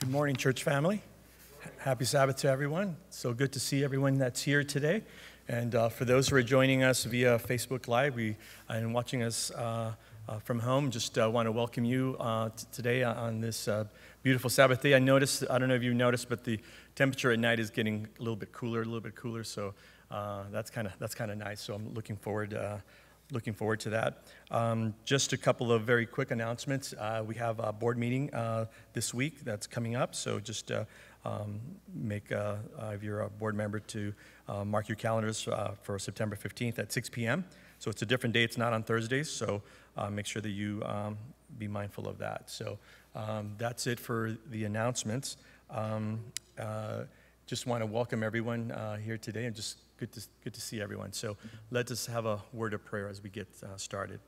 Good morning, church family. Happy Sabbath to everyone. So good to see everyone that's here today. And uh, for those who are joining us via Facebook Live we, and watching us uh, uh, from home, just uh, want to welcome you uh, today on this uh, beautiful Sabbath day. I noticed, I don't know if you noticed, but the temperature at night is getting a little bit cooler, a little bit cooler. So that's kind of that's kind of nice. So I'm looking forward looking forward to that. Um, just a couple of very quick announcements. Uh, we have a board meeting uh, this week that's coming up, so just uh, um, make uh, uh, if you're a board member to uh, mark your calendars for September 15th at 6 p.m. So it's a different day. It's not on Thursdays, so make sure that you um, be mindful of that. So um, that's it for the announcements. Um, just want to welcome everyone here today and just good to, good to see everyone. So let us have a word of prayer as we get uh, started.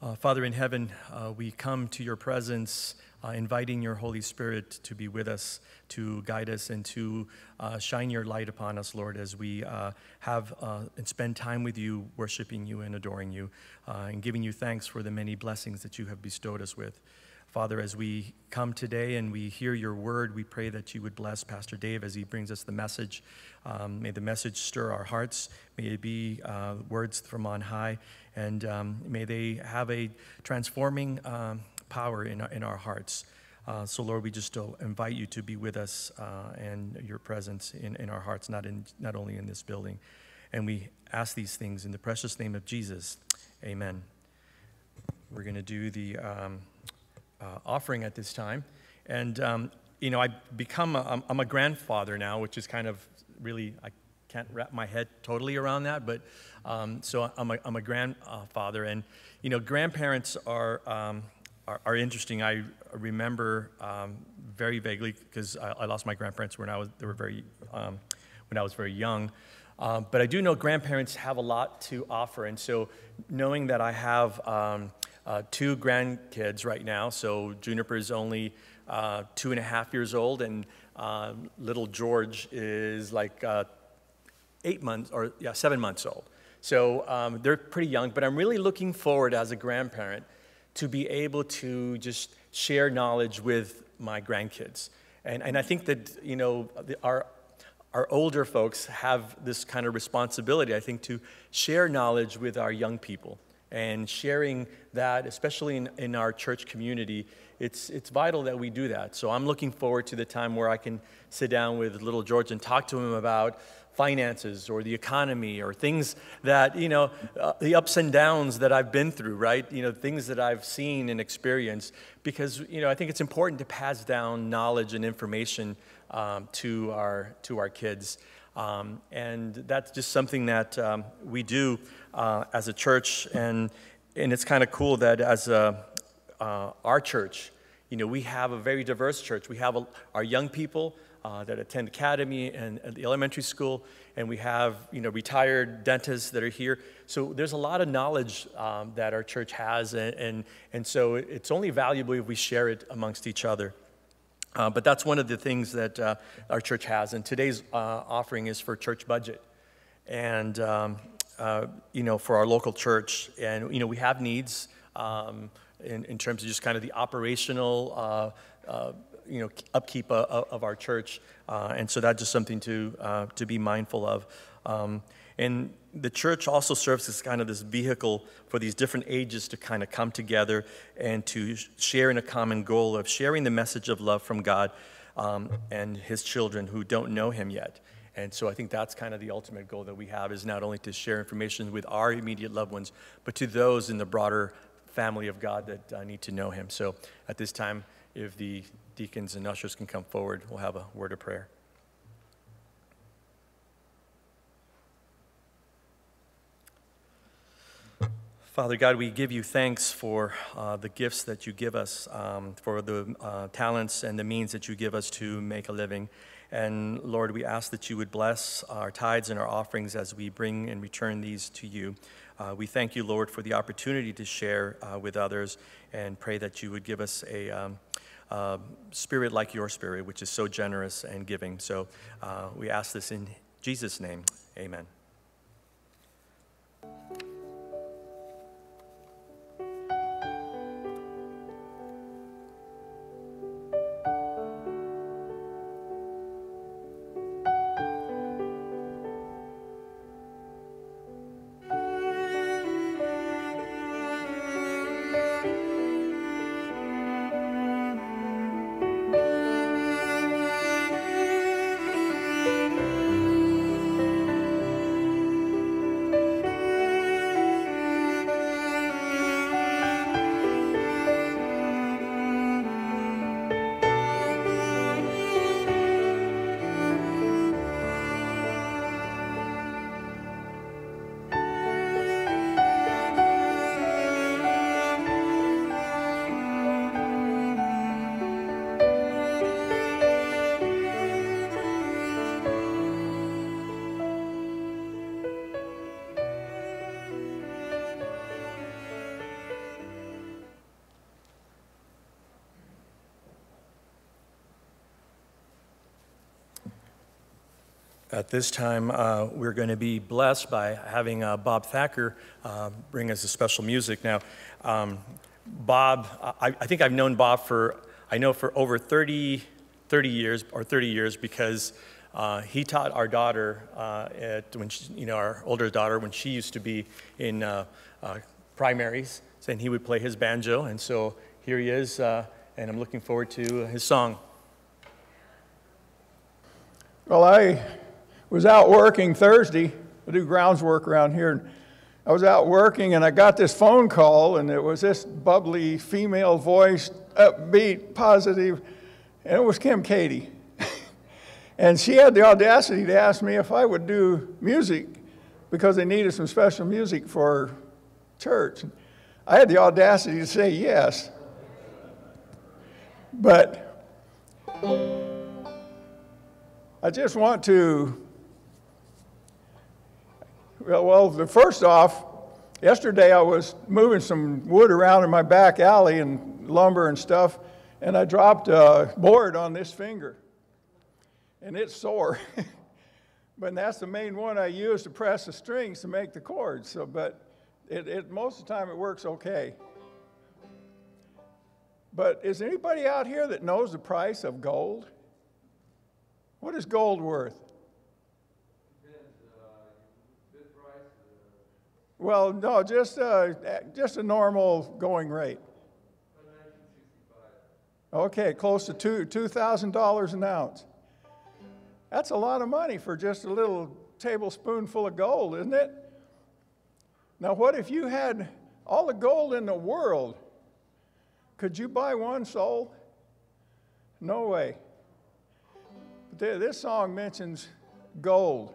Uh, Father in heaven, uh, we come to your presence, uh, inviting your Holy Spirit to be with us, to guide us, and to uh, shine your light upon us, Lord, as we uh, have and spend time with you, worshiping you and adoring you, and giving you thanks for the many blessings that you have bestowed us with. Father, as we come today and we hear your word, we pray that you would bless Pastor Dave as he brings us the message. Um, may the message stir our hearts. May it be uh, words from on high. And um, may they have a transforming um, power in our, in our hearts. Uh, so, Lord, we just invite you to be with us uh, and your presence in, in our hearts, not, in, not only in this building. And we ask these things in the precious name of Jesus. Amen. We're going to do the. Uh, offering at this time. And, um, you know, I become, a, I'm a grandfather now, which is kind of really, I can't wrap my head totally around that, but um, so I'm a, I'm a grandfather. And, you know, grandparents are, um, are, are, interesting. I remember um, very vaguely, because I, I, lost my grandparents when I was, they were very, um, when I was very young. Um, but I do know grandparents have a lot to offer. And so knowing that I have um, uh, two grandkids right now. So Juniper is only uh, two and a half years old, and uh, little George is like uh, eight months or yeah, seven months old. So um, they're pretty young, but I'm really looking forward as a grandparent to be able to just share knowledge with my grandkids. And, and I think that, you know, the, our, our older folks have this kind of responsibility, I think, to share knowledge with our young people and sharing that, especially in, in our church community, it's, it's vital that we do that. So I'm looking forward to the time where I can sit down with little George and talk to him about finances or the economy or things that, you know, uh, the ups and downs that I've been through, right? You know, things that I've seen and experienced. Because, you know, I think it's important to pass down knowledge and information um, to, our, to our kids. Um, and that's just something that um, we do uh, as a church. And, and it's kind of cool that as a, uh, our church, you know, we have a very diverse church. We have a, our young people uh, that attend academy and, and, the elementary school, and we have, you know, retired dentists that are here. So there's a lot of knowledge um, that our church has, and, and, and so it's only valuable if we share it amongst each other. Uh, but that's one of the things that uh, our church has. And today's uh, offering is for church budget. And um, uh, you know, for our local church. And, you know, we have needs um, in, in, terms of just kind of the operational, uh, uh, you know, upkeep of, of our church. Uh, and so that's just something to, uh, to be mindful of. Um, and the church also serves as kind of this vehicle for these different ages to kind of come together and to share in a common goal of sharing the message of love from God um, and his children who don't know him yet. And so I think that's kind of the ultimate goal that we have is not only to share information with our immediate loved ones, but to those in the broader family of God that uh, need to know Him. So at this time, if the deacons and ushers can come forward, we'll have a word of prayer. Father God, we give you thanks for uh, the gifts that you give us, um, for the uh, talents and the means that you give us to make a living. And Lord, we ask that you would bless our tithes and our offerings as we bring and return these to you. Uh, we thank you, Lord, for the opportunity to share uh, with others and pray that you would give us a um, uh, spirit like your spirit, which is so generous and giving. So uh, we ask this in Jesus' name. Amen. At this time, uh, we're going to be blessed by having uh, Bob Thacker uh, bring us a special music. Now, um, Bob, I, I, think I've known Bob for, I know for over 30, 30 years, or 30 years, because uh, he taught our daughter, uh, at, when she, you know, our older daughter, when she used to be in uh, primaries, and he would play his banjo. And so here he is, and I'm looking forward to his song. Well, I was out working Thursday. I do grounds work around here. I was out working and I got this phone call, and it was this bubbly female voice, upbeat, positive, and it was Kim Katie. and she had the audacity to ask me if I would do music because they needed some special music for church. I had the audacity to say yes. But I just want to well, the first off, yesterday I was moving some wood around in my back alley and lumber and stuff, and I dropped a board on this finger, and it's sore. but that's the main one I use to press the strings to make the chords. So, but it, it, most of the time it works okay. But is anybody out here that knows the price of gold? What is gold worth? Well, no, just, uh, just a normal going rate. Okay, close to two, $2,000 an ounce. That's a lot of money for just a little tablespoonful of gold, isn't it? Now, what if you had all the gold in the world? Could you buy one soul? No way. But this song mentions gold.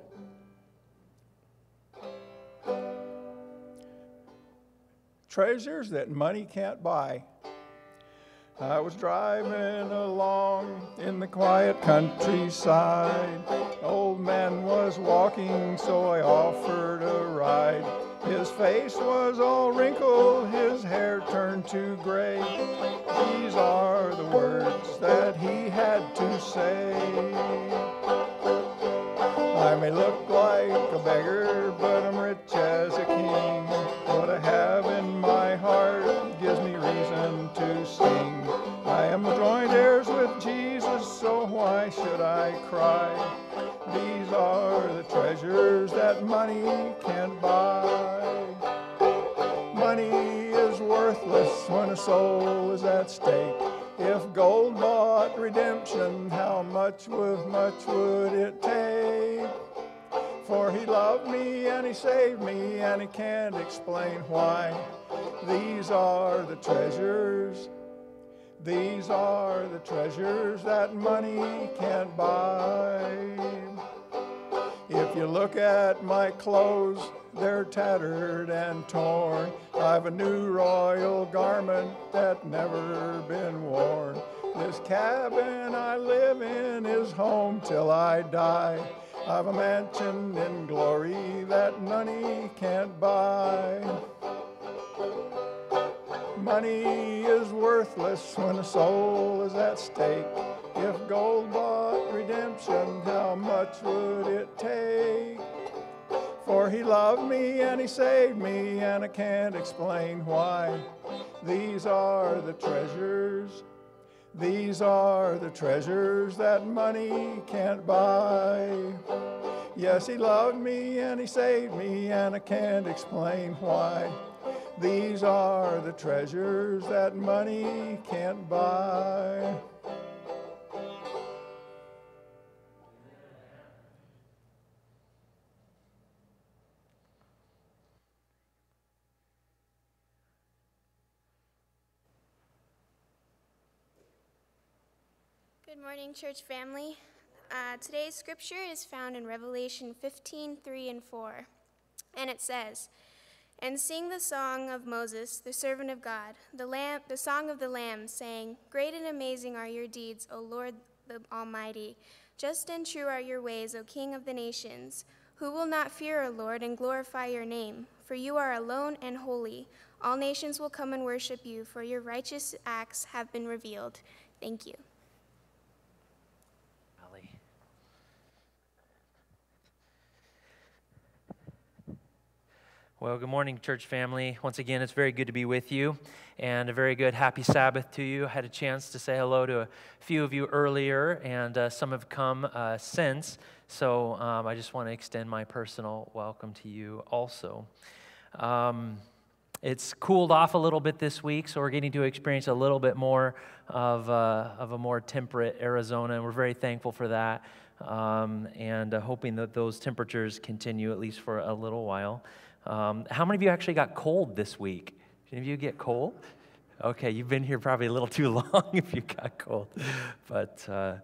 Treasures that money can't buy. I was driving along in the quiet countryside. Old man was walking, so I offered a ride. His face was all wrinkled, his hair turned to gray. These are the words that he had to say. I may look like a beggar, but I'm rich as a am joint heirs with Jesus, so why should I cry? These are the treasures that money can't buy. Money is worthless when a soul is at stake. If gold bought redemption, how much would much would it take? For he loved me and he saved me and he can't explain why. These are the treasures. These are the treasures that money can't buy. If you look at my clothes, they're tattered and torn. I've a new royal garment that never been worn. This cabin I live in is home till I die. I've a mansion in glory that money can't buy. Money is worthless when a soul is at stake. If gold bought redemption, how much would it take? For he loved me and he saved me, and I can't explain why. These are the treasures, these are the treasures that money can't buy. Yes, he loved me and he saved me, and I can't explain why. These are the treasures that money can't buy. Good morning, church family. Uh, today's scripture is found in Revelation 15 3 and 4. And it says, And sing the song of Moses, the servant of God, the, lamb, the song of the Lamb, saying, Great and amazing are your deeds, O Lord the Almighty. Just and true are your ways, O King of the nations. Who will not fear, O Lord, and glorify your name? For you are alone and holy. All nations will come and worship you, for your righteous acts have been revealed. Thank you. Well, good morning, church family. Once again, it's very good to be with you and a very good happy Sabbath to you. I had a chance to say hello to a few of you earlier, and uh, some have come uh, since. So um, I just want to extend my personal welcome to you also. Um, it's cooled off a little bit this week, so we're getting to experience a little bit more of, uh, of a more temperate Arizona, and we're very thankful for that. Um, and uh, hoping that those temperatures continue at least for a little while. Um, how many of you actually got cold this week? Did any of you get cold? Okay, you've been here probably a little too long if you got cold. But uh,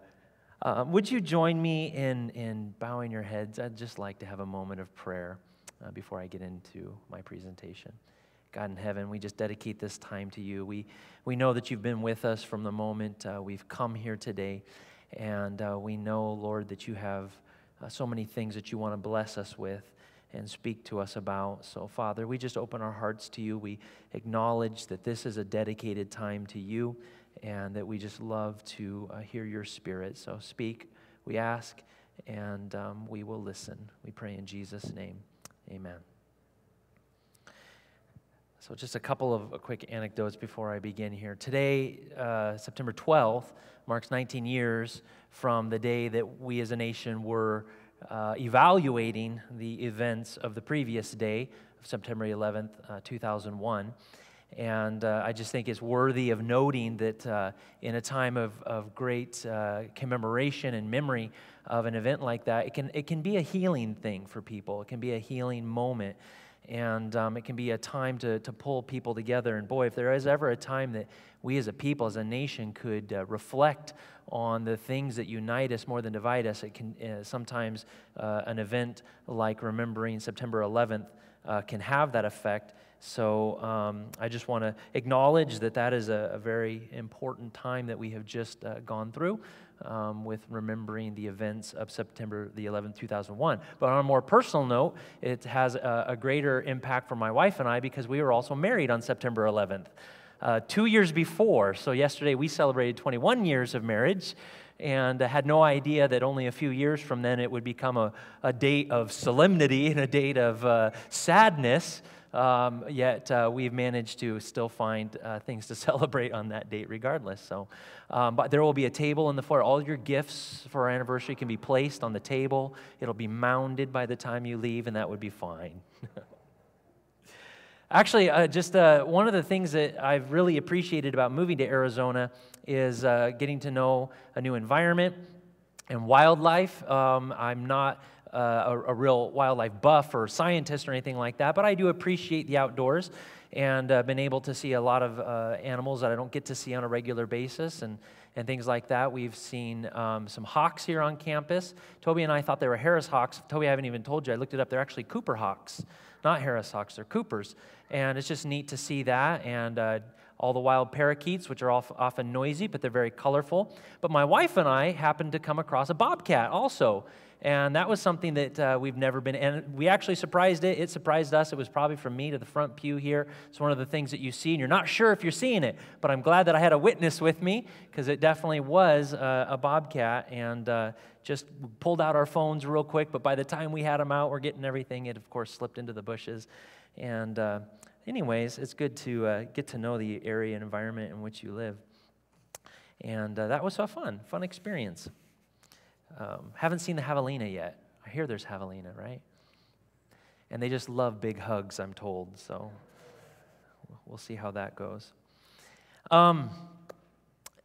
uh, would you join me in, in bowing your heads? I'd just like to have a moment of prayer uh, before I get into my presentation. God in heaven, we just dedicate this time to you. We, we know that you've been with us from the moment uh, we've come here today. And uh, we know, Lord, that you have uh, so many things that you want to bless us with and speak to us about. So, Father, we just open our hearts to you. We acknowledge that this is a dedicated time to you and that we just love to uh, hear your spirit. So, speak, we ask, and um, we will listen. We pray in Jesus' name. Amen. So, just a couple of quick anecdotes before I begin here. Today, uh, September 12th, marks 19 years from the day that we as a nation were uh, evaluating the events of the previous day, of September 11th, uh, 2001. And uh, I just think it's worthy of noting that uh, in a time of, of great uh, commemoration and memory of an event like that, it can, it can be a healing thing for people. It can be a healing moment. And um, it can be a time to, to pull people together. And boy, if there is ever a time that we as a people, as a nation, could uh, reflect on the things that unite us more than divide us. It can uh, sometimes uh, an event like remembering September 11th uh, can have that effect. So um, I just want to acknowledge that that is a, a, very important time that we have just uh, gone through. Um, with remembering the events of September the 11th, 2001. But on a more personal note, it has a, a greater impact for my wife and I because we were also married on September 11th uh, two years before. So, yesterday we celebrated 21 years of marriage and had no idea that only a few years from then it would become a, a date of solemnity and a date of uh, sadness. Um, yet uh, we've managed to still find uh, things to celebrate on that date regardless. So, um, but there will be a table in the floor. All your gifts for our anniversary can be placed on the table. It'll be mounded by the time you leave, and that would be fine. Actually, uh, just uh, one of the things that I've really appreciated about moving to Arizona is uh, getting to know a new environment and wildlife. Um, I'm not uh, a, a, real wildlife buff or scientist or anything like that, but I do appreciate the outdoors and uh, been able to see a lot of uh, animals that I don't get to see on a regular basis and, and things like that. We've seen um, some hawks here on campus. Toby and I thought they were Harris hawks. Toby, I haven't even told you. I looked it up. They're actually Cooper hawks not Harris hawks, they're Coopers. And it's just neat to see that. And uh, all the wild parakeets, which are often noisy, but they're very colorful. But my wife and I happened to come across a bobcat also. And that was something that uh, we've never been, and we actually surprised it. It surprised us. It was probably from me to the front pew here. It's one of the things that you see, and you're not sure if you're seeing it. But I'm glad that I had a witness with me because it definitely was uh, a bobcat. And uh, just pulled out our phones real quick. But by the time we had them out, we're getting everything. It, of course, slipped into the bushes. And, uh, anyways, it's good to uh, get to know the area and environment in which you live. And uh, that was so fun, fun experience. Um, haven't seen the javelina yet. I hear there's javelina, right? And they just love big hugs, I'm told. So we'll see how that goes. Um,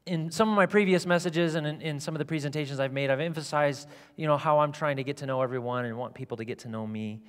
in some of my previous messages and in, in, some of the presentations I've made, I've emphasized, you know, how I'm trying to get to know everyone and want people to get to know me.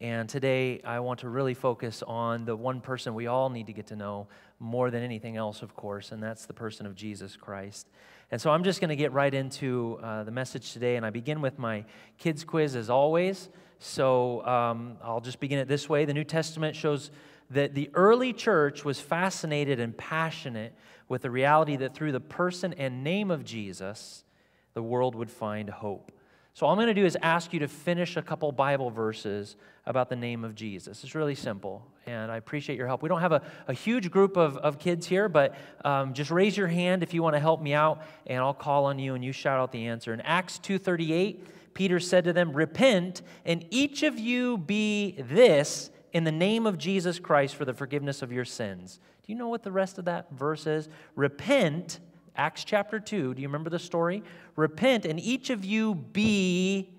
And today I want to really focus on the one person we all need to get to know more than anything else, of course, and that's the person of Jesus Christ. And so I'm just going to get right into uh, the message today, and I begin with my kids' quiz as always. So um, I'll just begin it this way. The New Testament shows that the early church was fascinated and passionate with the reality that through the person and name of Jesus, the world would find hope. So, all I'm going to do is ask you to finish a couple Bible verses about the name of Jesus. It's really simple, and I appreciate your help. We don't have a, a huge group of, of kids here, but um, just raise your hand if you want to help me out, and I'll call on you and you shout out the answer. In Acts 2.38, Peter said to them, Repent, and each of you be this in the name of Jesus Christ for the forgiveness of your sins. Do you know what the rest of that verse is? Repent, Acts chapter 2. Do you remember the story? Repent, and each of you be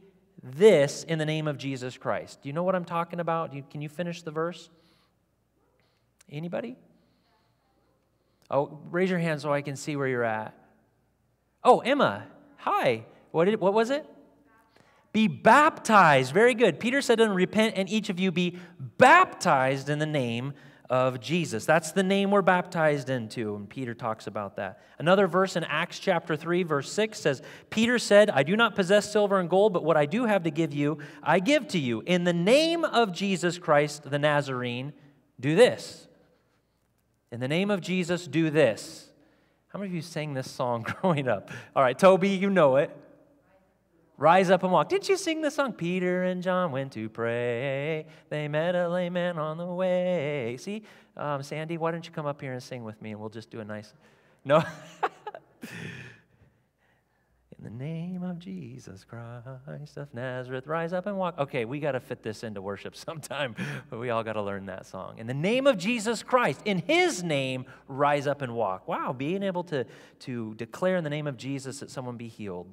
this in the name of Jesus Christ. Do you know what I'm talking about? Can you finish the verse? Anybody? Oh, raise your hand so I can see where you're at. Oh, Emma, hi. What, did, what was it? Be baptized. Very good. Peter said to them, Repent, and each of you be baptized in the name of Jesus. That's the name we're baptized into, and Peter talks about that. Another verse in Acts chapter 3, verse 6 says, Peter said, I do not possess silver and gold, but what I do have to give you, I give to you. In the name of Jesus Christ the Nazarene, do this. In the name of Jesus, do this. How many of you sang this song growing up? All right, Toby, you know it. Rise up and walk. Didn't you sing the song? Peter and John went to pray. They met a lame man on the way. See, um, Sandy, why don't you come up here and sing with me and we'll just do a nice. No? In the name of Jesus Christ of Nazareth, rise up and walk. Okay, we got to fit this into worship sometime, but we all got to learn that song. In the name of Jesus Christ, in His name, rise up and walk. Wow, being able to, to declare in the name of Jesus that someone be healed.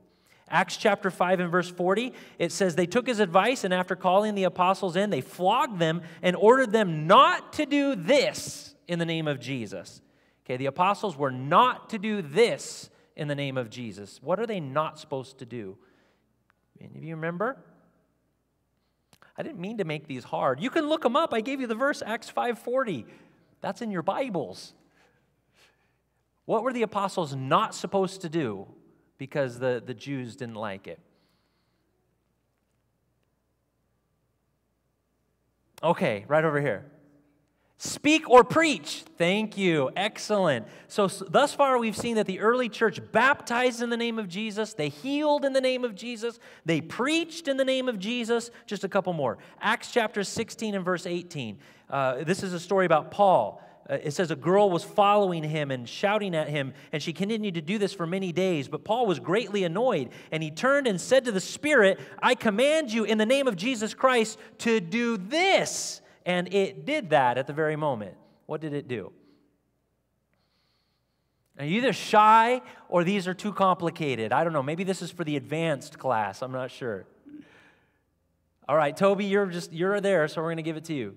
Acts chapter 5 and verse 40, it says, They took his advice, and after calling the apostles in, they flogged them and ordered them not to do this in the name of Jesus. Okay, the apostles were not to do this in the name of Jesus. What are they not supposed to do? Any of you remember? I didn't mean to make these hard. You can look them up. I gave you the verse, Acts 5:40. That's in your Bibles. What were the apostles not supposed to do? Because the, the Jews didn't like it. Okay, right over here. Speak or preach. Thank you. Excellent. So, thus far, we've seen that the early church baptized in the name of Jesus, they healed in the name of Jesus, they preached in the name of Jesus. Just a couple more. Acts chapter 16 and verse 18. Uh, this is a story about Paul. Uh, it says a girl was following him and shouting at him, and she continued to do this for many days. But Paul was greatly annoyed, and he turned and said to the Spirit, I command you in the name of Jesus Christ to do this. And it did that at the very moment. What did it do? Are you either shy or these are too complicated? I don't know. Maybe this is for the advanced class. I'm not sure. All right, Toby, you're just you're there, so we're going to give it to you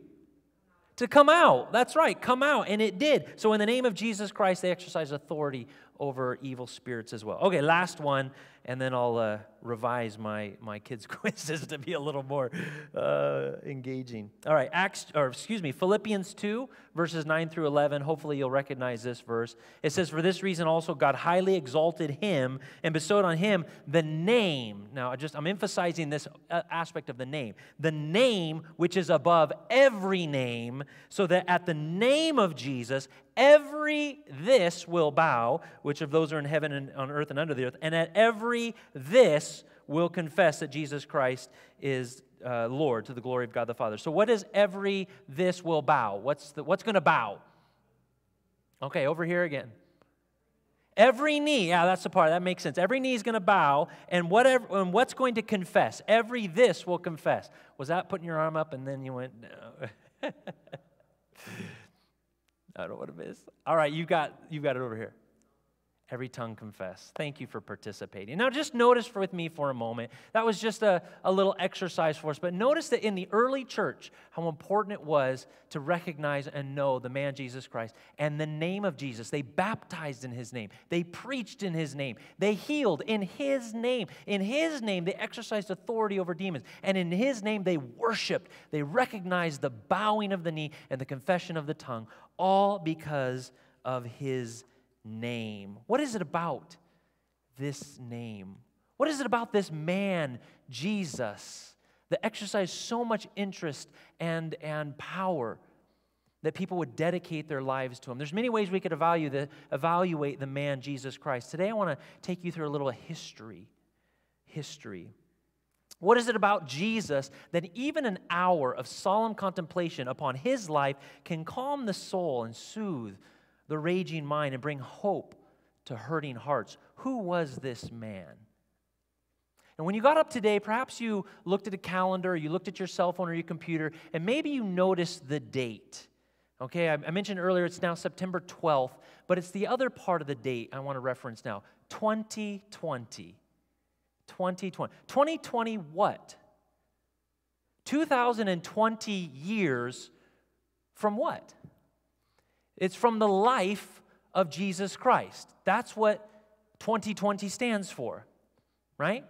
to come out. That's right, come out. And it did. So, in the name of Jesus Christ, they exercise authority over evil spirits as well. Okay, last one, and then I'll uh, revise my, my kids' quizzes to be a little more uh, engaging. All right, Acts, or excuse me, Philippians 2, verses 9 through 11. Hopefully you'll recognize this verse. It says, For this reason also God highly exalted him and bestowed on him the name. Now, I just I'm emphasizing this uh, aspect of the name. The name which is above every name, so that at the name of Jesus, every this will bow, which of those are in heaven and on earth and under the earth, and at every this will confess that Jesus Christ is uh, Lord to the glory of God the Father. So, what is every this will bow? What's, the, what's going to bow? Okay, over here again. Every knee, yeah, that's the part, that makes sense. Every knee is going to bow, and, whatever, and what's going to confess? Every this will confess. Was that putting your arm up and then you went, no? I don't what it is. All right, you got, you got it over here every tongue confess. Thank you for participating. Now, just notice for, with me for a moment. That was just a, a little exercise for us. But notice that in the early church, how important it was to recognize and know the man Jesus Christ and the name of Jesus. They baptized in his name, they preached in his name, they healed in his name. In his name, they exercised authority over demons. And in his name, they worshiped. They recognized the bowing of the knee and the confession of the tongue, all because of his name. What is it about this name? What is it about this man, Jesus, that exercised so much interest and, and power that people would dedicate their lives to him? There's many ways we could evaluate the, evaluate the man, Jesus Christ. Today I want to take you through a little history. History. What is it about Jesus that even an hour of solemn contemplation upon his life can calm the soul and soothe the raging mind and bring hope to hurting hearts. Who was this man? And when you got up today, perhaps you looked at a calendar, you looked at your cell phone or your computer, and maybe you noticed the date. Okay, I, mentioned earlier it's now September 12th, but it's the other part of the date I want to reference now 2020. 2020. 2020 what? 2020 years from what? It's from the life of Jesus Christ. That's what 2020 stands for, right?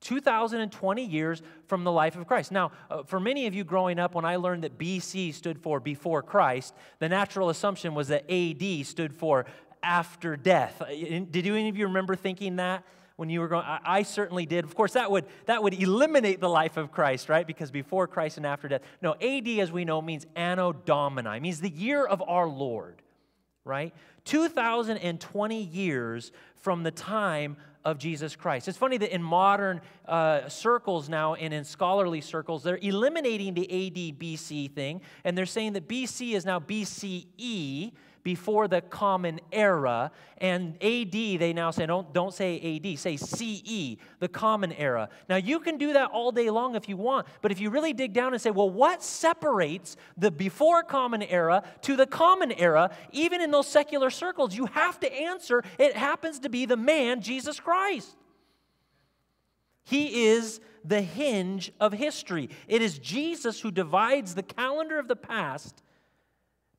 2020 years from the life of Christ. Now, uh, for many of you growing up, when I learned that BC stood for before Christ, the natural assumption was that AD stood for after death. Uh, did any of you remember thinking that? When you were going I, I, certainly did. Of course that would that would eliminate the life of christ right? Because before christ and after death. No ad as we know means anno domini means the year of our lord right? 2020 years from the time of Jesus Christ. It's funny that in modern uh, circles now and in scholarly circles, they're eliminating the AD BC thing, and they're saying that BC is now BCE before the common era. And AD, they now say, don't, don't say AD, say CE, the common era. Now, you can do that all day long if you want, but if you really dig down and say, well, what separates the before common era to the common era, even in those secular circles, you have to answer it happens to be the man, Jesus Christ. He is the hinge of history. It is Jesus who divides the calendar of the past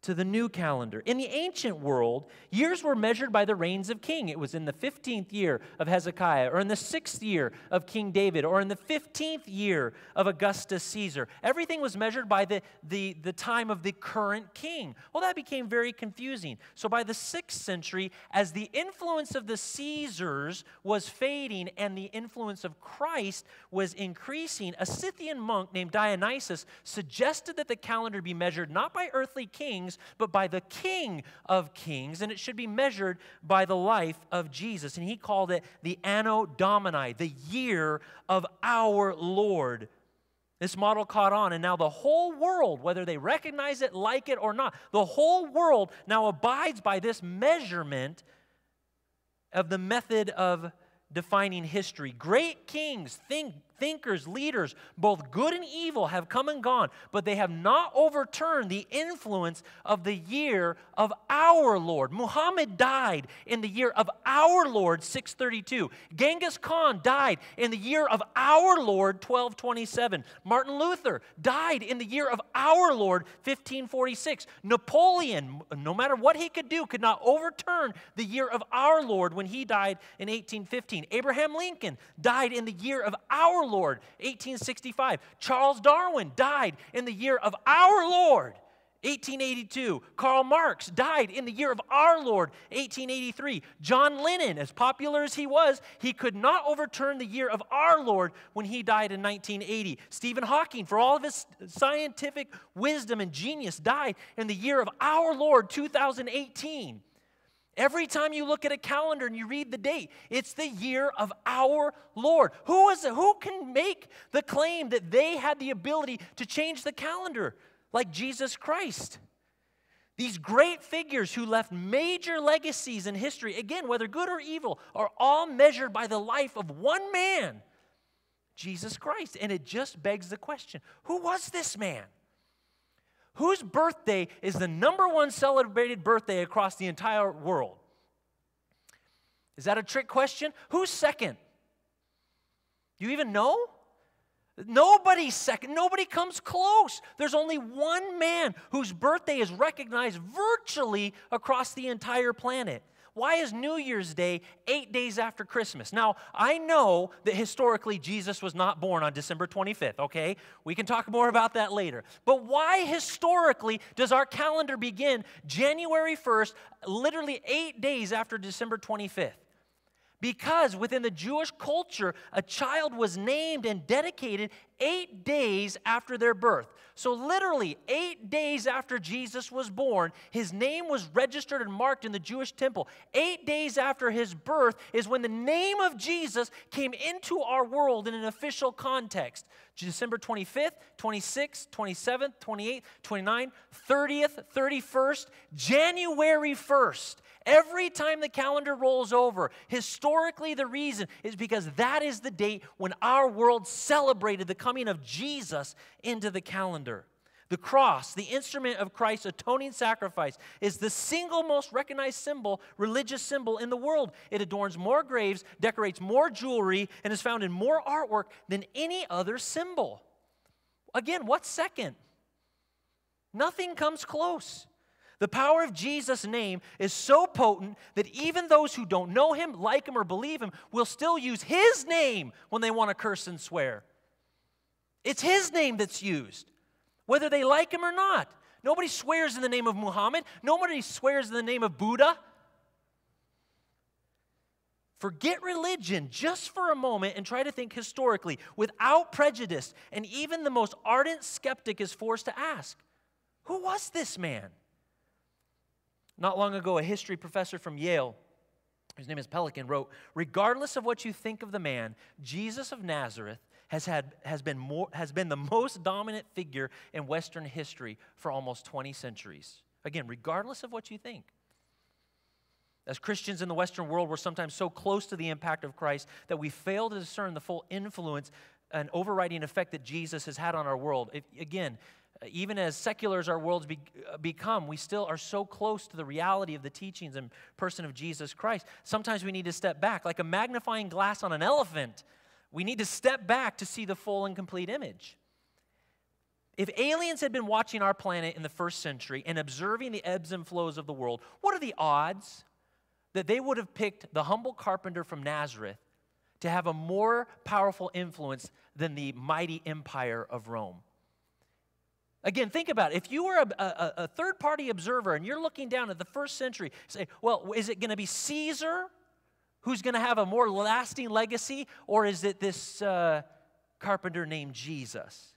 to the new calendar. In the ancient world, years were measured by the reigns of king. It was in the 15th year of Hezekiah, or in the 6th year of King David, or in the 15th year of Augustus Caesar. Everything was measured by the, the, the time of the current king. Well, that became very confusing. So by the 6th century, as the influence of the Caesars was fading and the influence of Christ was increasing, a Scythian monk named Dionysius suggested that the calendar be measured not by earthly kings kings, but by the King of kings, and it should be measured by the life of Jesus. And he called it the Anno Domini, the year of our Lord. This model caught on, and now the whole world, whether they recognize it, like it, or not, the whole world now abides by this measurement of the method of defining history. Great kings, think, thinkers, leaders, both good and evil, have come and gone, but they have not overturned the influence of the year of our Lord. Muhammad died in the year of our Lord, 632. Genghis Khan died in the year of our Lord, 1227. Martin Luther died in the year of our Lord, 1546. Napoleon, no matter what he could do, could not overturn the year of our Lord when he died in 1815. Abraham Lincoln died in the year of our Lord, 1865. Charles Darwin died in the year of our Lord, 1882. Karl Marx died in the year of our Lord, 1883. John Lennon, as popular as he was, he could not overturn the year of our Lord when he died in 1980. Stephen Hawking, for all of his scientific wisdom and genius, died in the year of our Lord, 2018. Every time you look at a calendar and you read the date, it's the year of our Lord. Who is? Who can make the claim that they had the ability to change the calendar like Jesus Christ? These great figures who left major legacies in history, again, whether good or evil, are all measured by the life of one man, Jesus Christ. And it just begs the question who was this man? Whose birthday is the number one celebrated birthday across the entire world? Is that a trick question? Who's second? Do you even know? Nobody's second. Nobody comes close. There's only one man whose birthday is recognized virtually across the entire planet. Why is New Year's Day eight days after Christmas? Now, I know that historically Jesus was not born on December 25th, okay? We can talk more about that later. But why historically does our calendar begin January 1st, literally eight days after December 25th? Because within the Jewish culture, a child was named and dedicated eight days after their birth. So, literally, eight days after Jesus was born, his name was registered and marked in the Jewish temple. Eight days after his birth is when the name of Jesus came into our world in an official context. December 25th, 26th, 27th, 28th, 29th, 30th, 31st, January 1st. Every time the calendar rolls over, historically, the reason is because that is the date when our world celebrated the coming of Jesus into the calendar. The cross, the instrument of Christ's atoning sacrifice, is the single most recognized symbol, religious symbol in the world. It adorns more graves, decorates more jewelry, and is found in more artwork than any other symbol. Again, what's second? Nothing comes close. The power of Jesus' name is so potent that even those who don't know him, like him, or believe him will still use his name when they want to curse and swear. It's his name that's used, whether they like him or not. Nobody swears in the name of Muhammad, nobody swears in the name of Buddha. Forget religion just for a moment and try to think historically without prejudice. And even the most ardent skeptic is forced to ask who was this man? Not long ago, a history professor from Yale, his name is Pelikan, wrote Regardless of what you think of the man, Jesus of Nazareth has, had, has, been more, has been the most dominant figure in Western history for almost 20 centuries. Again, regardless of what you think. As Christians in the Western world, we're sometimes so close to the impact of Christ that we fail to discern the full influence and overriding effect that Jesus has had on our world. If, again, even as secular as our worlds be, uh, become, we still are so close to the reality of the teachings and person of Jesus Christ. Sometimes we need to step back, like a magnifying glass on an elephant. We need to step back to see the full and complete image. If aliens had been watching our planet in the first century and observing the ebbs and flows of the world, what are the odds that they would have picked the humble carpenter from Nazareth to have a more powerful influence than the mighty empire of Rome? Again, think about it. If you were a, a, a third party observer and you're looking down at the first century, say, well, is it going to be Caesar who's going to have a more lasting legacy, or is it this uh, carpenter named Jesus?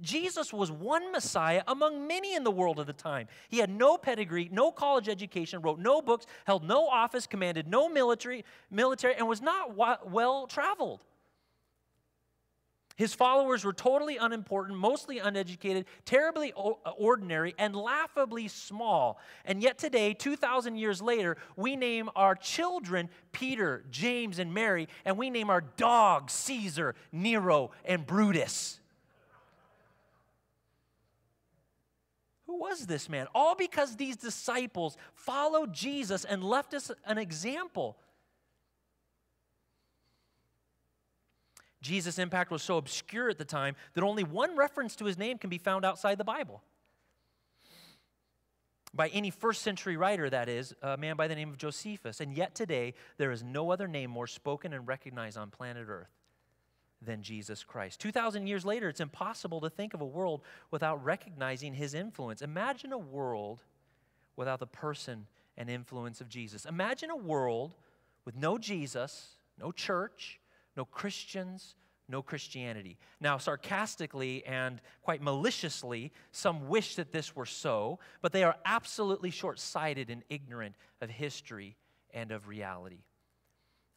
Jesus was one Messiah among many in the world at the time. He had no pedigree, no college education, wrote no books, held no office, commanded no military, military and was not well traveled. His followers were totally unimportant, mostly uneducated, terribly uh, ordinary, and laughably small. And yet today, 2,000 years later, we name our children Peter, James, and Mary, and we name our dogs Caesar, Nero, and Brutus. Who was this man? All because these disciples followed Jesus and left us an example. Jesus' impact was so obscure at the time that only one reference to his name can be found outside the Bible. By any first century writer, that is, a man by the name of Josephus. And yet today, there is no other name more spoken and recognized on planet Earth than Jesus Christ. 2,000 years later, it's impossible to think of a world without recognizing his influence. Imagine a world without the person and influence of Jesus. Imagine a world with no Jesus, no church, no Christians, no Christianity. Now, sarcastically and quite maliciously, some wish that this were so, but they are absolutely short sighted and ignorant of history and of reality.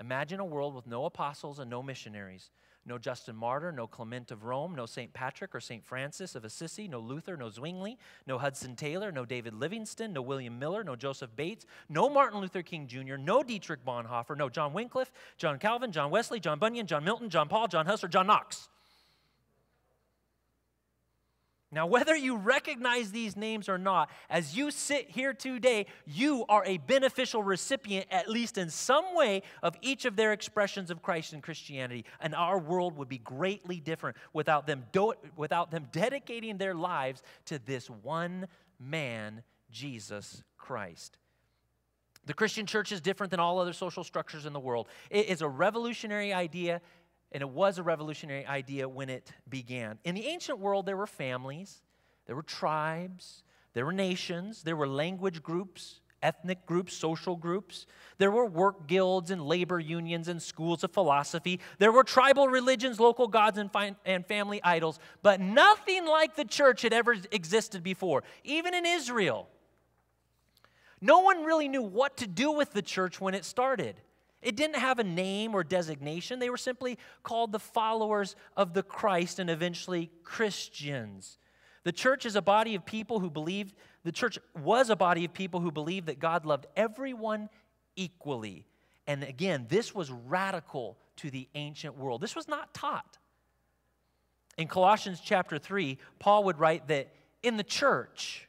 Imagine a world with no apostles and no missionaries, no Justin Martyr, no Clement of Rome, no St. Patrick or St. Francis of Assisi, no Luther, no Zwingli, no Hudson Taylor, no David Livingstone, no William Miller, no Joseph Bates, no Martin Luther King Jr., no Dietrich Bonhoeffer, no John Wycliffe, John Calvin, John Wesley, John Bunyan, John Milton, John Paul, John Huss, or John Knox. Now, whether you recognize these names or not, as you sit here today, you are a beneficial recipient, at least in some way, of each of their expressions of Christ and Christianity. And our world would be greatly different without them, do- without them dedicating their lives to this one man, Jesus Christ. The Christian church is different than all other social structures in the world. It is a revolutionary idea and it was a revolutionary idea when it began. In the ancient world, there were families, there were tribes, there were nations, there were language groups, ethnic groups, social groups. There were work guilds and labor unions and schools of philosophy. There were tribal religions, local gods, and, fi- and family idols. But nothing like the church had ever existed before, even in Israel. No one really knew what to do with the church when it started. It didn't have a name or designation. They were simply called the followers of the Christ and eventually Christians. The church is a body of people who believed, the church was a body of people who believed that God loved everyone equally. And again, this was radical to the ancient world. This was not taught. In Colossians chapter 3, Paul would write that in the church,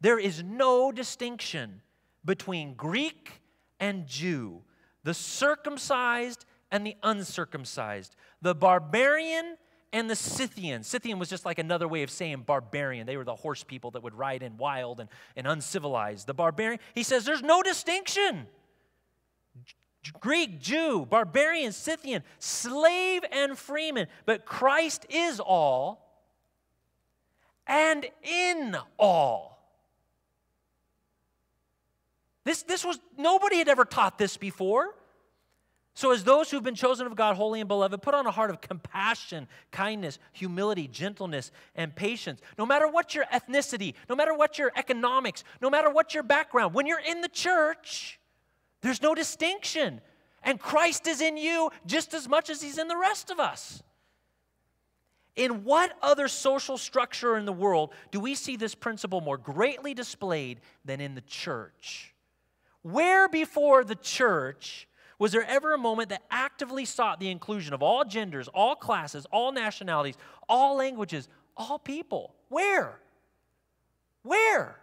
there is no distinction between Greek and Jew, the circumcised and the uncircumcised, the barbarian and the Scythian. Scythian was just like another way of saying barbarian. They were the horse people that would ride in wild and, and uncivilized. The barbarian, he says, there's no distinction. Greek, Jew, barbarian, Scythian, slave and freeman. But Christ is all and in all. This, this was, nobody had ever taught this before. So, as those who've been chosen of God, holy and beloved, put on a heart of compassion, kindness, humility, gentleness, and patience. No matter what your ethnicity, no matter what your economics, no matter what your background, when you're in the church, there's no distinction. And Christ is in you just as much as he's in the rest of us. In what other social structure in the world do we see this principle more greatly displayed than in the church? Where before the church was there ever a moment that actively sought the inclusion of all genders, all classes, all nationalities, all languages, all people? Where? Where?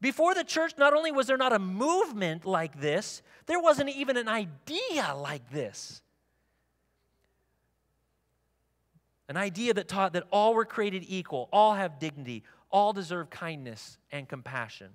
Before the church, not only was there not a movement like this, there wasn't even an idea like this. An idea that taught that all were created equal, all have dignity, all deserve kindness and compassion.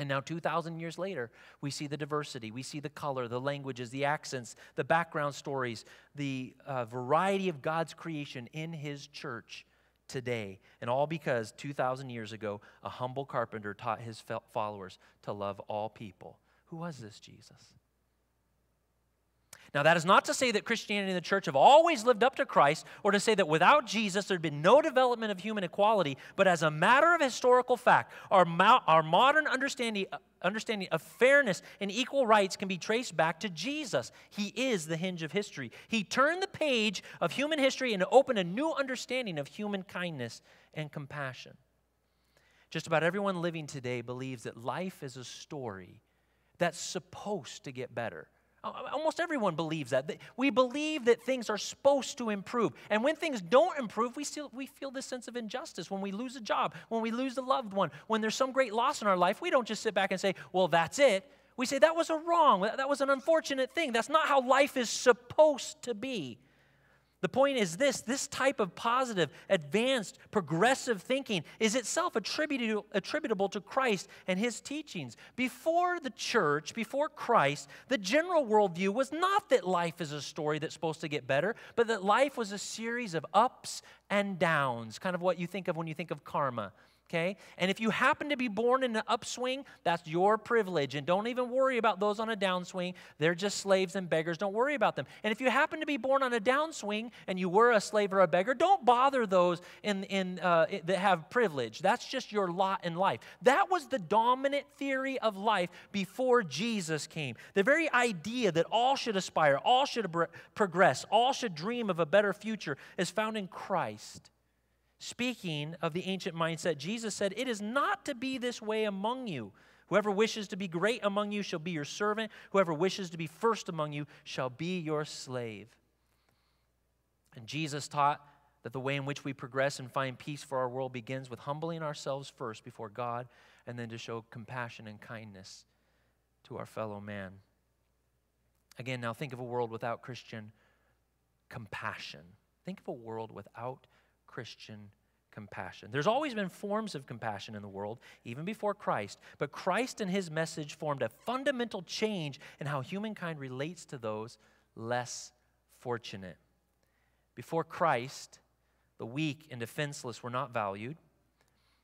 And now, 2,000 years later, we see the diversity. We see the color, the languages, the accents, the background stories, the uh, variety of God's creation in His church today. And all because 2,000 years ago, a humble carpenter taught his followers to love all people. Who was this Jesus? Now, that is not to say that Christianity and the church have always lived up to Christ or to say that without Jesus there'd been no development of human equality, but as a matter of historical fact, our, our modern understanding, understanding of fairness and equal rights can be traced back to Jesus. He is the hinge of history. He turned the page of human history and opened a new understanding of human kindness and compassion. Just about everyone living today believes that life is a story that's supposed to get better Almost everyone believes that. We believe that things are supposed to improve. And when things don't improve, we, still, we feel this sense of injustice. When we lose a job, when we lose a loved one, when there's some great loss in our life, we don't just sit back and say, well, that's it. We say, that was a wrong, that was an unfortunate thing. That's not how life is supposed to be. The point is this this type of positive, advanced, progressive thinking is itself attributable, to Christ and his teachings. Before the church, before Christ, the general worldview was not that life is a story that's supposed to get better, but that life was a series of ups and downs, kind of what you think of when you think of karma okay? And if you happen to be born in an upswing, that's your privilege. And don't even worry about those on a downswing. They're just slaves and beggars. Don't worry about them. And if you happen to be born on a downswing and you were a slave or a beggar, don't bother those in, in, uh, that have privilege. That's just your lot in life. That was the dominant theory of life before Jesus came. The very idea that all should aspire, all should progress, all should dream of a better future is found in Christ. Speaking of the ancient mindset, Jesus said, It is not to be this way among you. Whoever wishes to be great among you shall be your servant. Whoever wishes to be first among you shall be your slave. And Jesus taught that the way in which we progress and find peace for our world begins with humbling ourselves first before God and then to show compassion and kindness to our fellow man. Again, now think of a world without Christian compassion. Think of a world without Christian compassion. There's always been forms of compassion in the world, even before Christ, but Christ and his message formed a fundamental change in how humankind relates to those less fortunate. Before Christ, the weak and defenseless were not valued.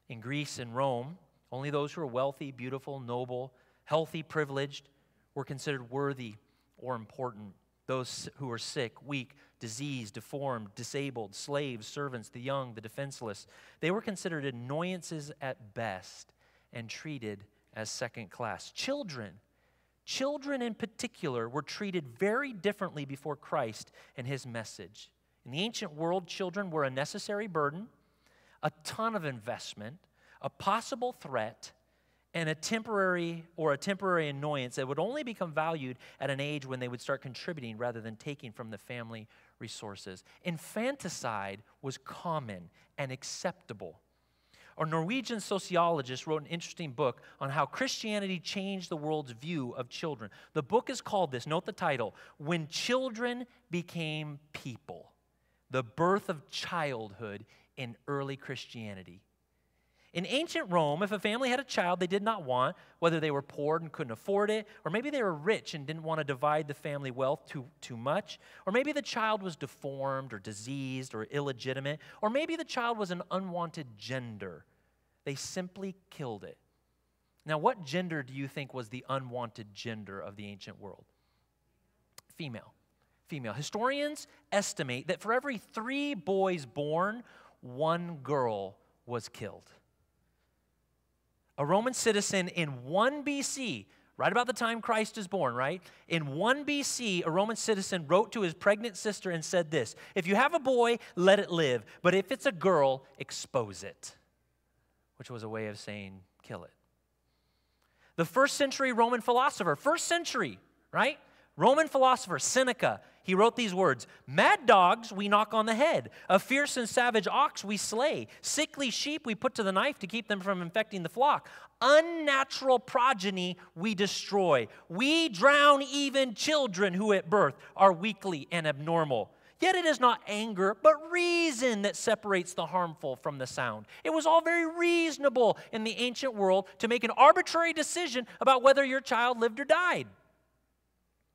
In Greece and Rome, Only those who were wealthy, beautiful, noble, healthy, privileged were considered worthy or important. Those who were sick, weak, diseased, deformed, disabled, slaves, servants, the young, the defenseless, they were considered annoyances at best and treated as second class. Children, children in particular, were treated very differently before Christ and his message. In the ancient world, children were a necessary burden, a ton of investment, a possible threat, and a temporary or a temporary annoyance that would only become valued at an age when they would start contributing rather than taking from the family resources. Infanticide was common and acceptable. A Norwegian sociologist wrote an interesting book on how Christianity changed the world's view of children. The book is called this, note the title When Children Became People The Birth of Childhood in Early Christianity. In ancient Rome, if a family had a child they did not want, whether they were poor and couldn't afford it, or maybe they were rich and didn't want to divide the family wealth too, too much, or maybe the child was deformed or diseased or illegitimate, or maybe the child was an unwanted gender, they simply killed it. Now, what gender do you think was the unwanted gender of the ancient world? Female. Female. Historians estimate that for every three boys born, one girl was killed a Roman citizen in 1 BC, right about the time Christ is born, right? In 1 BC, a Roman citizen wrote to his pregnant sister and said this If you have a boy, let it live, but if it's a girl, expose it, which was a way of saying kill it. The first century Roman philosopher, first century, right? Roman philosopher Seneca, he wrote these words Mad dogs we knock on the head, a fierce and savage ox we slay, sickly sheep we put to the knife to keep them from infecting the flock, unnatural progeny we destroy. We drown even children who at birth are weakly and abnormal. Yet it is not anger, but reason that separates the harmful from the sound. It was all very reasonable in the ancient world to make an arbitrary decision about whether your child lived or died.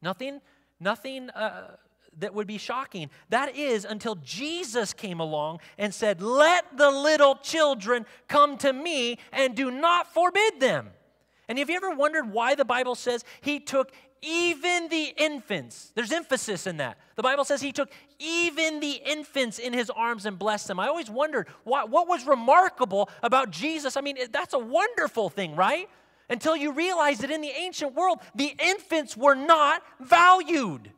Nothing, nothing uh, that would be shocking. That is until Jesus came along and said, Let the little children come to me and do not forbid them. And have you ever wondered why the Bible says he took even the infants? There's emphasis in that. The Bible says he took even the infants in his arms and blessed them. I always wondered what, what was remarkable about Jesus. I mean, that's a wonderful thing, right? Until you realize that in the ancient world, the infants were not valued.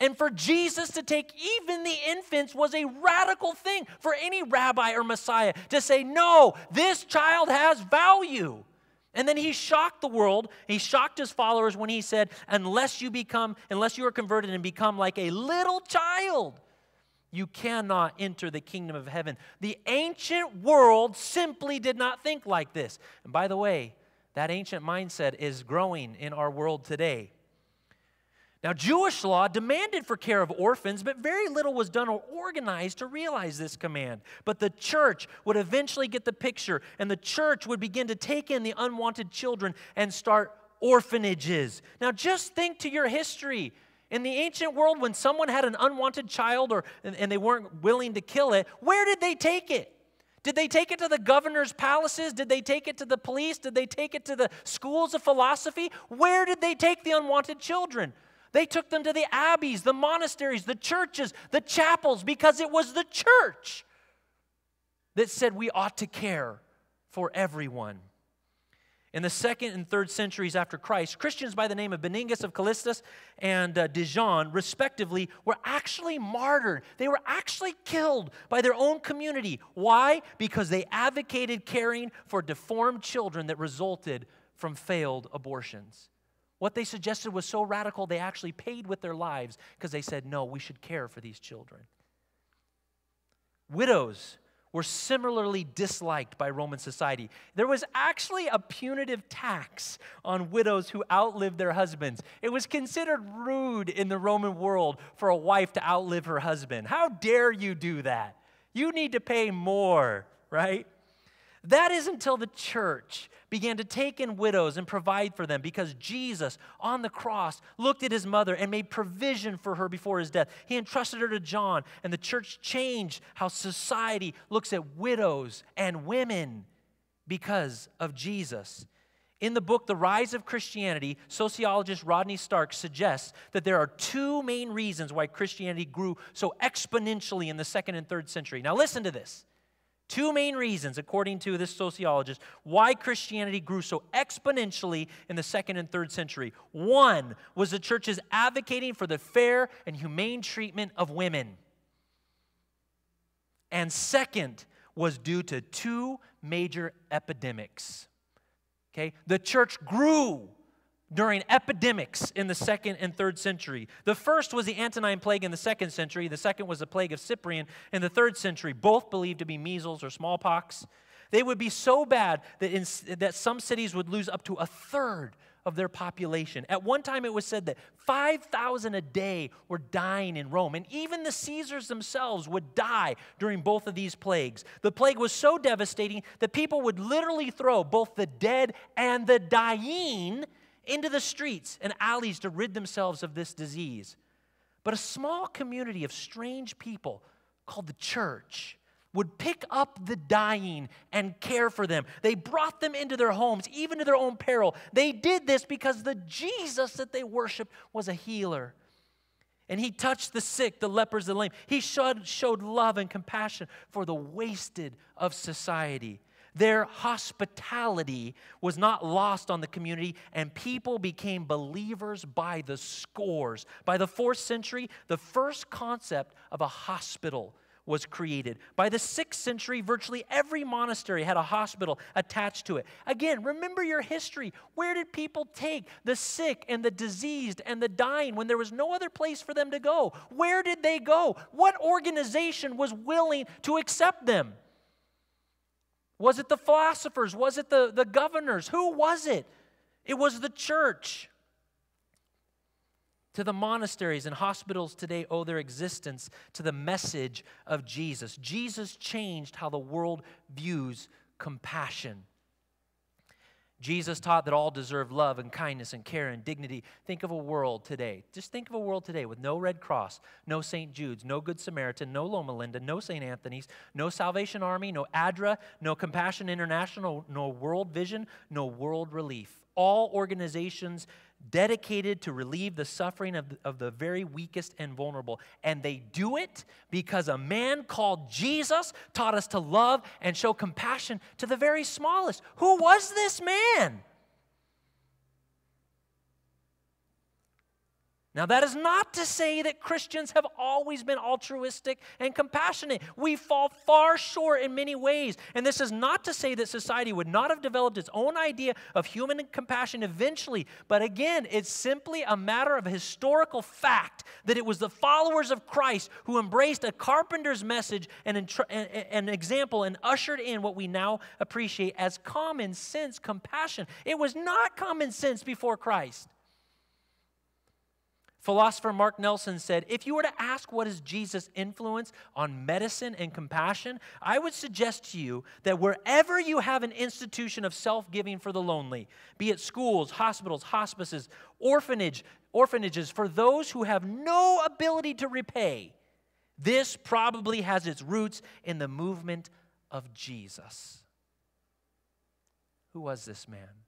And for Jesus to take even the infants was a radical thing for any rabbi or Messiah to say, no, this child has value. And then he shocked the world. He shocked his followers when he said, unless you become, unless you are converted and become like a little child, you cannot enter the kingdom of heaven. The ancient world simply did not think like this. And by the way, that ancient mindset is growing in our world today. Now, Jewish law demanded for care of orphans, but very little was done or organized to realize this command. But the church would eventually get the picture, and the church would begin to take in the unwanted children and start orphanages. Now, just think to your history. In the ancient world, when someone had an unwanted child or, and, and they weren't willing to kill it, where did they take it? Did they take it to the governor's palaces? Did they take it to the police? Did they take it to the schools of philosophy? Where did they take the unwanted children? They took them to the abbeys, the monasteries, the churches, the chapels, because it was the church that said we ought to care for everyone. In the second and third centuries after Christ, Christians by the name of Benignus of Callistus and uh, Dijon, respectively, were actually martyred. They were actually killed by their own community. Why? Because they advocated caring for deformed children that resulted from failed abortions. What they suggested was so radical, they actually paid with their lives because they said, no, we should care for these children. Widows were similarly disliked by Roman society. There was actually a punitive tax on widows who outlived their husbands. It was considered rude in the Roman world for a wife to outlive her husband. How dare you do that? You need to pay more, right? That is until the church began to take in widows and provide for them because Jesus on the cross looked at his mother and made provision for her before his death. He entrusted her to John, and the church changed how society looks at widows and women. because of Jesus. In the book, The Rise of Christianity, sociologist Rodney Stark suggests that there are two main reasons why Christianity grew so exponentially in the second and third century. Now, listen to this. Two main reasons, according to this sociologist, why Christianity grew so exponentially in the second and third century. One was the church's advocating for the fair and humane treatment of women. And second was due to two major epidemics. Okay? The church grew during epidemics in the second and third century. The first was the Antonine plague in the second century, the second was the plague of Cyprian in the third century, both believed to be measles or smallpox. They would be so bad that, in, that some cities would lose up to a third of their population. At one time, it was said that 5,000 a day were dying in Rome, and even the Caesars themselves would die during both of these plagues. The plague was so devastating that people would literally throw both the dead and the dying into the streets and alleys to rid themselves of this disease. But a small community of strange people called the church would pick up the dying and care for them. They brought them into their homes, even to their own peril. They did this because the Jesus that they worshiped was a healer. And he touched the sick, the lepers, the lame. He showed, showed love and compassion for the wasted of society. Their hospitality was not lost on the community, and people became believers by the scores. By the fourth century, the first concept of a hospital was created. By the sixth century, virtually every monastery had a hospital attached to it. Again, remember your history. Where did people take the sick and the diseased and the dying when there was no other place for them to go? Where did they go? What organization was willing to accept them? Was it the philosophers? Was it the, the governors? Who was it? It was the church. To the monasteries and hospitals today owe their existence to the message of Jesus. Jesus changed how the world views compassion. Jesus taught that all deserve love and kindness and care and dignity. Think of a world today. Just think of a world today with no Red Cross, no St. Jude's, no Good Samaritan, no Loma Linda, no St. Anthony's, no Salvation Army, no ADRA, no Compassion International, no World Vision, no World Relief. All organizations dedicated to relieve the suffering of the, of the very weakest and vulnerable. And they do it because a man called Jesus taught us to love and show compassion to the very smallest. Who was this man? Now, that is not to say that Christians have always been altruistic and compassionate. We fall far short in many ways. And this is not to say that society would not have developed its own idea of human compassion eventually. But again, it's simply a matter of historical fact that it was the followers of Christ who embraced a carpenter's message and an example and ushered in what we now appreciate as common sense compassion. It was not common sense before Christ. Philosopher Mark Nelson said, If you were to ask what is Jesus' influence on medicine and compassion, I would suggest to you that wherever you have an institution of self giving for the lonely, be it schools, hospitals, hospices, orphanage, orphanages for those who have no ability to repay, this probably has its roots in the movement of Jesus. Who was this man?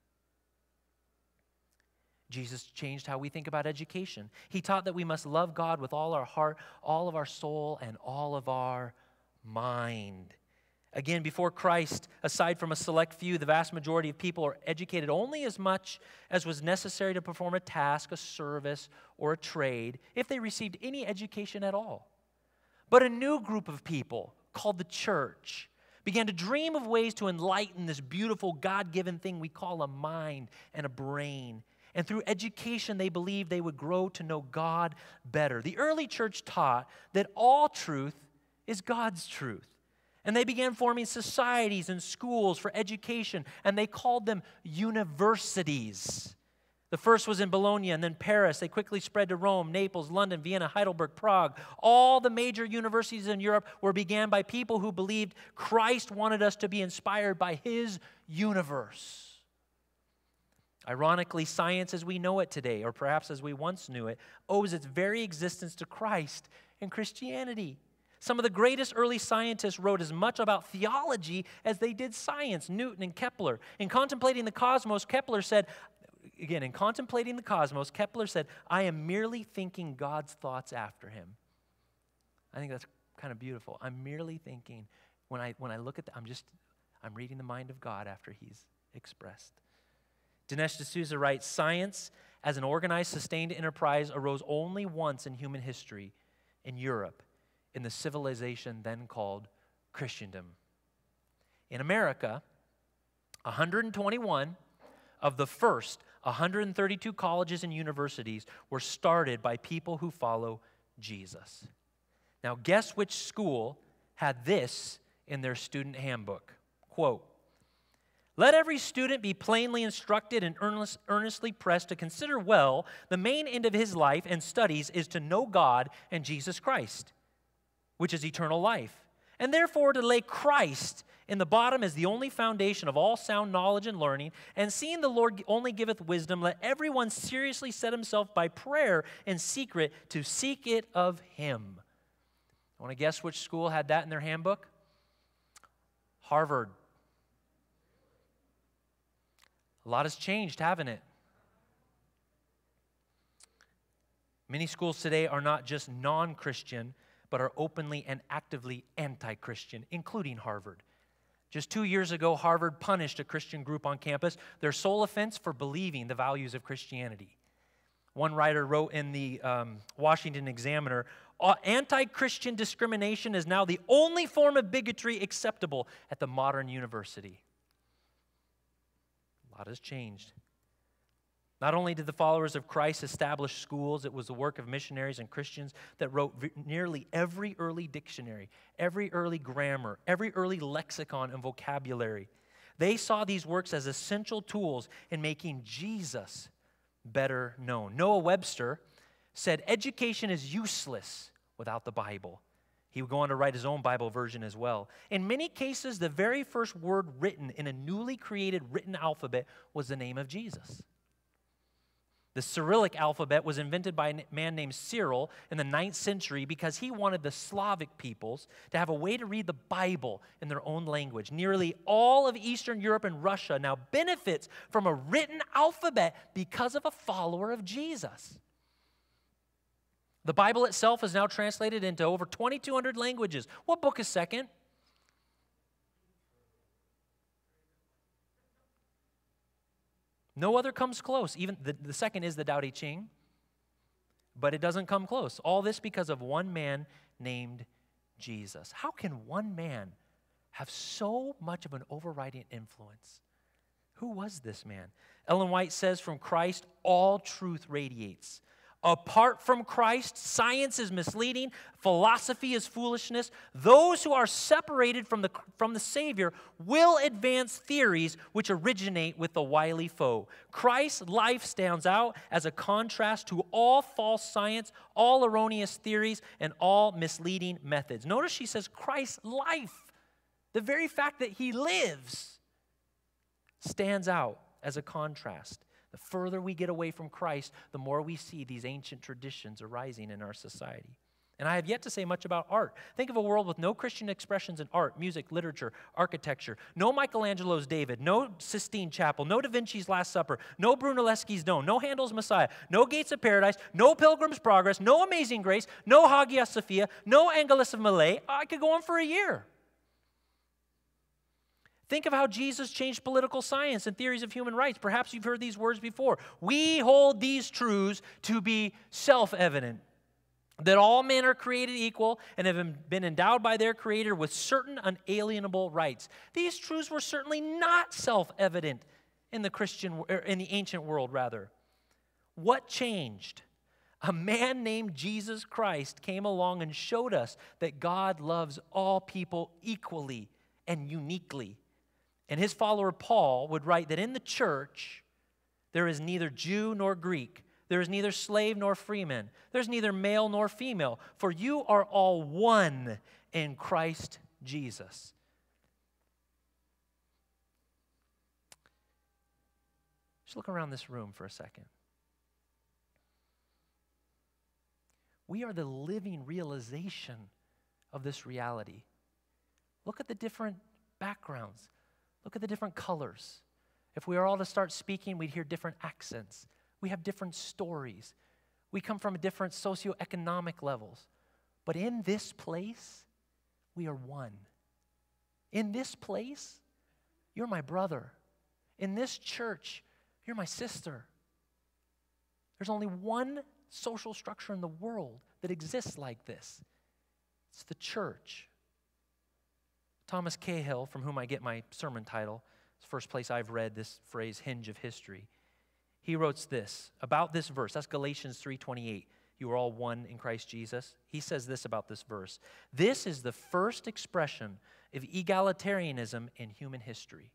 Jesus changed how we think about education. He taught that we must love God with all our heart, all of our soul, and all of our mind. Again, before Christ, aside from a select few, the vast majority of people are educated only as much as was necessary to perform a task, a service, or a trade, if they received any education at all. But a new group of people, called the church, began to dream of ways to enlighten this beautiful God given thing we call a mind and a brain and through education, they believed they would grow to know God better. The early church taught that all truth is God's truth. And they began forming societies and schools for education, and they called them universities. The first was in Bologna and then Paris. They quickly spread to Rome, Naples, London, Vienna, Heidelberg, Prague. All the major universities in Europe were began by people who believed Christ wanted us to be inspired by his universe. Ironically, science as we know it today, or perhaps as we once knew it, owes its very existence to Christ and Christianity. Some of the greatest early scientists wrote as much about theology as they did science, Newton and Kepler. In contemplating the cosmos, Kepler said, again, in contemplating the cosmos, Kepler said, I am merely thinking God's thoughts after him. I think that's kind of beautiful. I'm merely thinking, when I, when I look at that, I'm just, I'm reading the mind of God after he's expressed. Dinesh D'Souza writes Science as an organized, sustained enterprise arose only once in human history in Europe, in the civilization then called Christendom. In America, 121 of the first 132 colleges and universities were started by people who follow Jesus. Now, guess which school had this in their student handbook? Quote, let every student be plainly instructed and earnest, earnestly pressed to consider well the main end of his life and studies is to know God and Jesus Christ, which is eternal life, and therefore to lay Christ in the bottom as the only foundation of all sound knowledge and learning. And seeing the Lord only giveth wisdom, let everyone seriously set himself by prayer in secret to seek it of him. I want to guess which school had that in their handbook? Harvard. A lot has changed, haven't it? Many schools today are not just non Christian, but are openly and actively anti Christian, including Harvard. Just two years ago, Harvard punished a Christian group on campus, their sole offense for believing the values of Christianity. One writer wrote in the um, Washington Examiner anti Christian discrimination is now the only form of bigotry acceptable at the modern university lot has changed. Not only did the followers of Christ establish schools, it was the work of missionaries and Christians that wrote nearly every early dictionary, every early grammar, every early lexicon and vocabulary. They saw these works as essential tools in making Jesus better known. Noah Webster said, Education is useless without the Bible. He would go on to write his own Bible version as well. In many cases, the very first word written in a newly created written alphabet was the name of Jesus. The Cyrillic alphabet was invented by a man named Cyril in the 9th century because he wanted the Slavic peoples to have a way to read the Bible in their own language. Nearly all of Eastern Europe and Russia now benefits from a written alphabet because of a follower of Jesus. The Bible itself is now translated into over 2,200 languages. What book is second? No other comes close. Even the, the second is the Tao Te Ching, but it doesn't come close. All this because of one man named Jesus. How can one man have so much of an overriding influence? Who was this man? Ellen White says, From Christ, all truth radiates. Apart from Christ, science is misleading, philosophy is foolishness. Those who are separated from the, from the Savior will advance theories which originate with the wily foe. Christ's life stands out as a contrast to all false science, all erroneous theories, and all misleading methods. Notice she says Christ's life, the very fact that he lives, stands out as a contrast. The further we get away from Christ, the more we see these ancient traditions arising in our society. And I have yet to say much about art. Think of a world with no Christian expressions in art, music, literature, architecture, no Michelangelo's David, no Sistine Chapel, no Da Vinci's Last Supper, no Brunelleschi's Dome, no Handel's Messiah, no Gates of Paradise, no Pilgrim's Progress, no Amazing Grace, no Hagia Sophia, no Angelus of Millet. I could go on for a year. Think of how Jesus changed political science and theories of human rights. Perhaps you've heard these words before. We hold these truths to be self evident that all men are created equal and have been endowed by their Creator with certain unalienable rights. These truths were certainly not self evident in the Christian, er, in the ancient world, rather. What changed? A man named Jesus Christ came along and showed us that God loves all people equally and uniquely. And his follower Paul would write that in the church, there is neither Jew nor Greek, there is neither slave nor freeman, there's neither male nor female, for you are all one in Christ Jesus. Just look around this room for a second. We are the living realization of this reality. Look at the different backgrounds, look at the different colors. If we were all to start speaking, we'd hear different accents. We have different stories. We come from different socioeconomic levels. But in this place, we are one. In this place, you're my brother. In this church, you're my sister. There's only one social structure in the world that exists like this it's the church. Thomas Cahill, from whom I get my sermon title, it's the first place I've read this phrase, hinge of history. He wrote this about this verse. That's Galatians 3:28. You are all one in Christ Jesus. He says this about this verse. This is the first expression of egalitarianism in human history.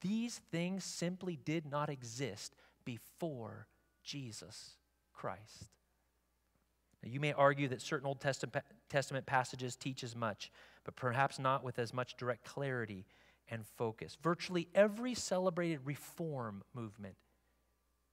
These things simply did not exist before Jesus Christ. You may argue that certain Old Testament passages teach as much, but perhaps not with as much direct clarity and focus. Virtually every celebrated reform movement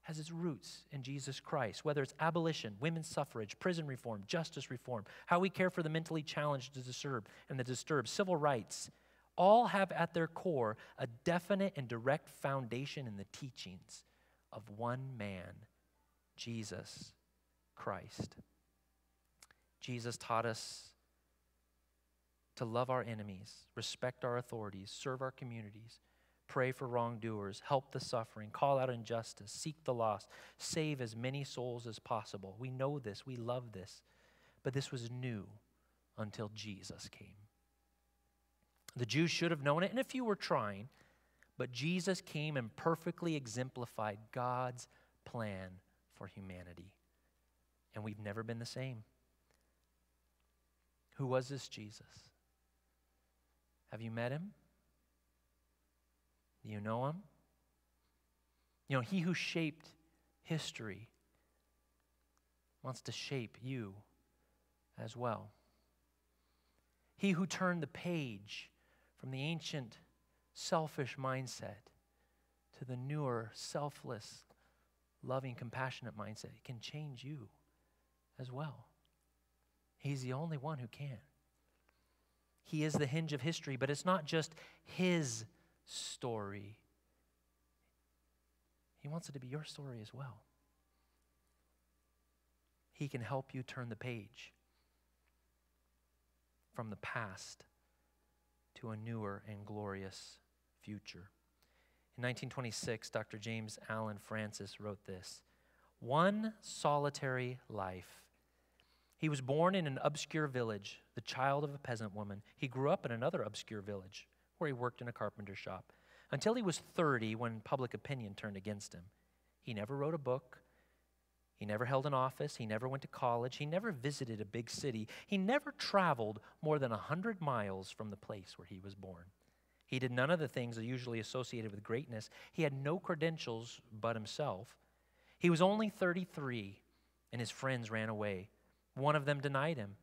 has its roots in Jesus Christ, whether it's abolition, women's suffrage, prison reform, justice reform, how we care for the mentally challenged and disturbed, and the disturbed, civil rights, all have at their core a definite and direct foundation in the teachings of one man, Jesus Christ. Jesus taught us to love our enemies, respect our authorities, serve our communities, pray for wrongdoers, help the suffering, call out injustice, seek the lost, save as many souls as possible. We know this, we love this, but this was new until Jesus came. The Jews should have known it, and if you were trying, but Jesus came and perfectly exemplified God's plan for humanity. And we've never been the same. Who was this Jesus? Have you met him? Do you know him? You know, he who shaped history wants to shape you as well. He who turned the page from the ancient selfish mindset to the newer, selfless, loving, compassionate mindset. Can change you as well. He's the only one who can. He is the hinge of history, but it's not just his story. He wants it to be your story as well. He can help you turn the page from the past to a newer and glorious future. In 1926, Dr. James Allen Francis wrote this One solitary life. He was born in an obscure village, the child of a peasant woman. He grew up in another obscure village where he worked in a carpenter shop until he was 30 when public opinion turned against him. He never wrote a book. He never held an office. He never went to college. He never visited a big city. He never traveled more than 100 miles from the place where he was born. He did none of the things usually associated with greatness. He had no credentials but himself. He was only 33, and his friends ran away. One of them denied him.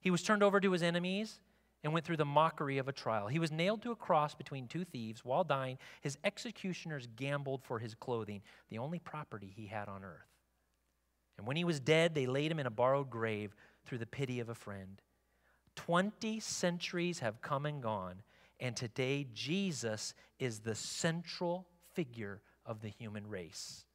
He was turned over to his enemies and went through the mockery of a trial. He was nailed to a cross between two thieves. While dying, his executioners gambled for his clothing, the only property he had on earth. And when he was dead, they laid him in a borrowed grave through the pity of a friend. Twenty centuries have come and gone, and today, Jesus is the central figure of the human race.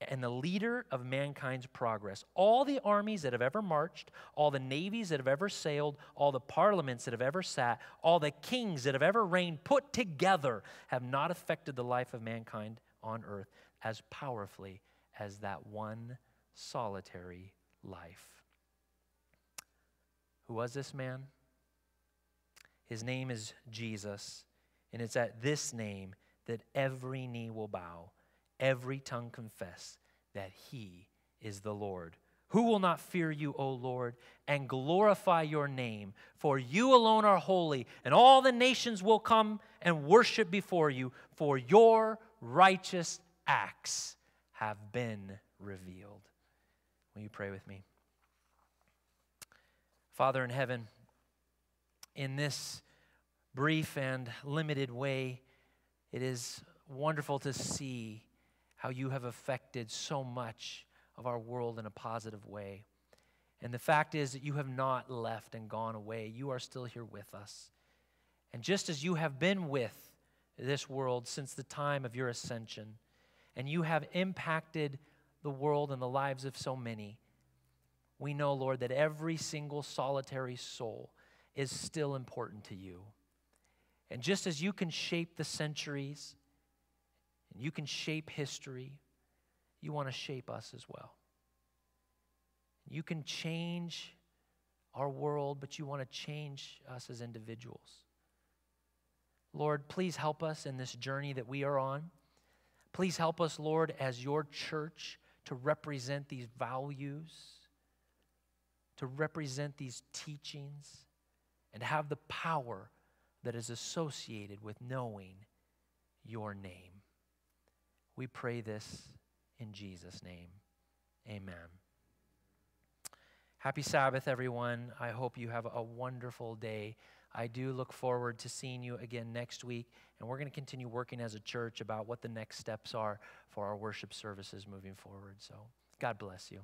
And the leader of mankind's progress. All the armies that have ever marched, all the navies that have ever sailed, all the parliaments that have ever sat, all the kings that have ever reigned put together have not affected the life of mankind on earth as powerfully as that one solitary life. Who was this man? His name is Jesus, and it's at this name that every knee will bow, every tongue confess that he is the Lord. Who will not fear you, O Lord, and glorify your name? For you alone are holy, and all the nations will come and worship before you, for your righteous acts have been revealed. Will you pray with me? Father in heaven, in this brief and limited way, it is wonderful to see how you have affected so much of our world in a positive way. And the fact is that you have not left and gone away. You are still here with us. And just as you have been with this world since the time of your ascension, and you have impacted the world and the lives of so many, we know, Lord, that every single solitary soul is still important to you. And just as you can shape the centuries and you can shape history, you want to shape us as well. You can change our world, but you want to change us as individuals. Lord, please help us in this journey that we are on. Please help us, Lord, as your church to represent these values, to represent these teachings, and have the power that is associated with knowing your name. We pray this in Jesus' name. Amen. Happy Sabbath, everyone. I hope you have a wonderful day. I do look forward to seeing you again next week, and we're going to continue working as a church about what the next steps are for our worship services moving forward. So, God bless you.